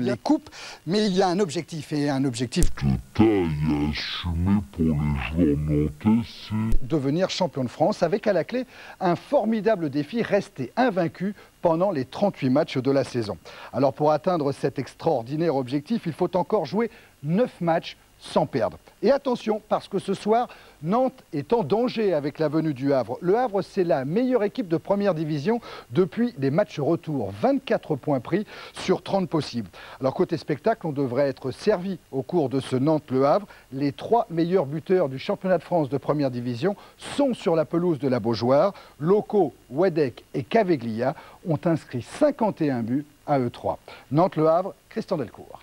les coupes, mais il y a un objectif et un objectif de taille assumé pour les joueurs nantais, c'est devenir champion de France avec à la clé un formidable défi, rester invaincu pendant les 38 matchs de la saison. Alors pour atteindre cet extraordinaire objectif, il faut encore jouer 9 matchs sans perdre. Et attention, parce que ce soir, Nantes est en danger avec la venue du Havre. Le Havre, c'est la meilleure équipe de première division depuis les matchs retour. 24 points pris sur 30 possibles. Alors côté spectacle, on devrait être servi au cours de ce Nantes-Le Havre. Les trois meilleurs buteurs du championnat de France de première division sont sur la pelouse de la Beaujoire. Loco, Wedek et Caveglia ont inscrit 51 buts à eux trois. Nantes-Le Havre, Christian Delcourt.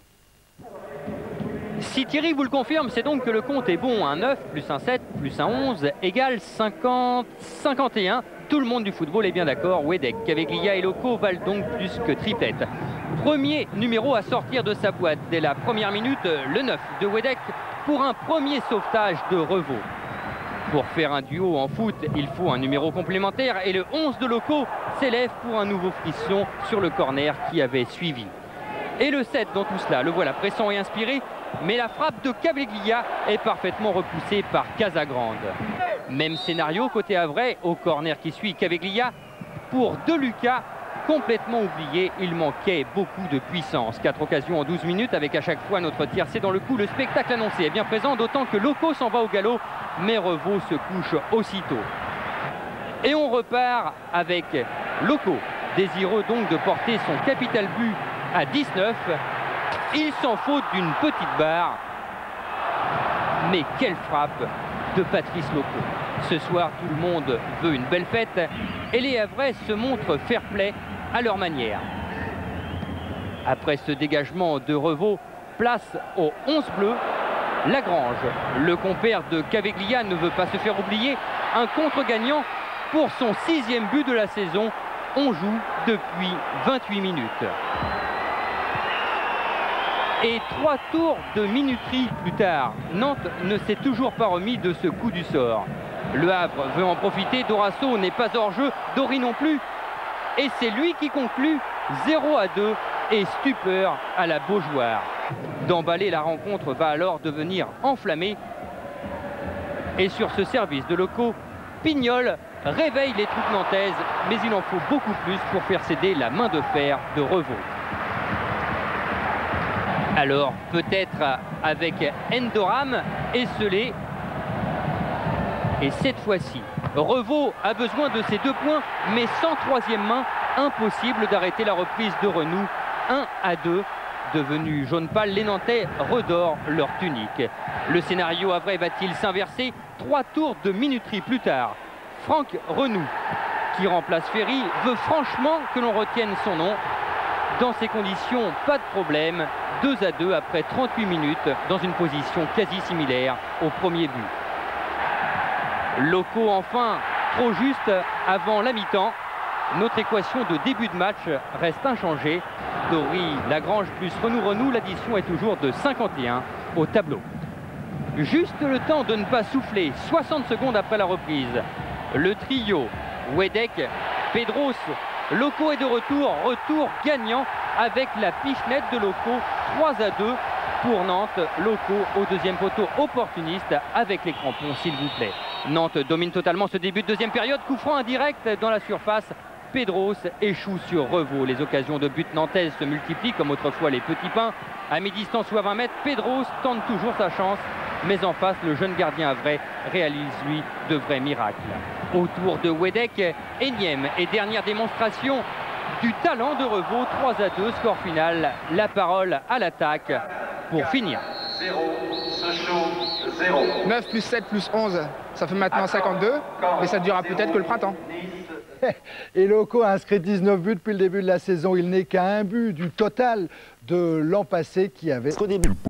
Si Thierry vous le confirme, c'est donc que le compte est bon. Un 9 plus un 7 plus un 11 égale 50, 51. Tout le monde du football est bien d'accord. Wedek, Caveglia et Loco valent donc plus que triplette. Premier numéro à sortir de sa boîte. Dès la première minute, le 9 de Wedek pour un premier sauvetage de Revaux. Pour faire un duo en foot, il faut un numéro complémentaire et le 11 de Loco s'élève pour un nouveau frisson sur le corner qui avait suivi. Et le 7 dans tout cela, le voilà pressant et inspiré, mais la frappe de Caveglia est parfaitement repoussée par Casagrande. Même scénario côté Havray, au corner qui suit Caveglia. Pour De Lucas, complètement oublié, il manquait beaucoup de puissance. Quatre occasions en 12 minutes avec à chaque fois notre tiercé dans le coup. Le spectacle annoncé est bien présent, d'autant que Loco s'en va au galop, mais Revaux se couche aussitôt. Et on repart avec Loco, désireux donc de porter son capital but à 19. Il s'en faut d'une petite barre. Mais quelle frappe de Patrice Loco. Ce soir, tout le monde veut une belle fête et les Havrais se montrent fair-play à leur manière. Après ce dégagement de Revaux, place au 11 bleu. Lagrange, le compère de Caveglia, ne veut pas se faire oublier. Un contre-gagnant pour son sixième but de la saison. On joue depuis 28 minutes. Et trois tours de minuterie plus tard, Nantes ne s'est toujours pas remis de ce coup du sort. Le Havre veut en profiter, Dorasso n'est pas hors jeu, Dori non plus. Et c'est lui qui conclut 0 à 2 et stupeur à la Beaujoire. D'emballer la rencontre va alors devenir enflammée. Et sur ce service de locaux, Pignol réveille les troupes nantaises, mais il en faut beaucoup plus pour faire céder la main de fer de Revaux. Alors peut-être avec Endoram esselé. Et cette fois-ci, Revaux a besoin de ces deux points, mais sans troisième main, impossible d'arrêter la reprise de Renou. 1 à 2, devenu jaune pâle, les Nantais redorent leur tunique. Le scénario à vrai va-t-il s'inverser Trois tours de minuterie plus tard, Franck Renou, qui remplace Ferry, veut franchement que l'on retienne son nom. Dans ces conditions, pas de problème. 2 à 2 après 38 minutes dans une position quasi similaire au premier but. Locaux enfin trop juste avant la mi-temps. Notre équation de début de match reste inchangée. Dory, Lagrange plus Renou Renou, l'addition est toujours de 51 au tableau. Juste le temps de ne pas souffler, 60 secondes après la reprise. Le trio, Wedek, Pedros, Loco est de retour, retour gagnant avec la pichenette de Loco, 3 à 2 pour Nantes. Loco au deuxième poteau opportuniste avec les crampons s'il vous plaît. Nantes domine totalement ce début de deuxième période, coup franc indirect dans la surface. Pedros échoue sur Revaux. Les occasions de but nantaises se multiplient comme autrefois les petits pains. À mi-distance ou à 20 mètres, Pedros tente toujours sa chance. Mais en face, le jeune gardien vrai réalise lui de vrais miracles. Autour de Wedek, énième et dernière démonstration du talent de Revaux. 3 à 2, score final. La parole à l'attaque pour finir. 0, Sochaux, 0. 9 plus 7 plus 11, ça fait maintenant 52, mais ça durera peut-être que le printemps. Et Loco a inscrit 19 buts depuis le début de la saison. Il n'est qu'à un but du total de l'an passé qui avait...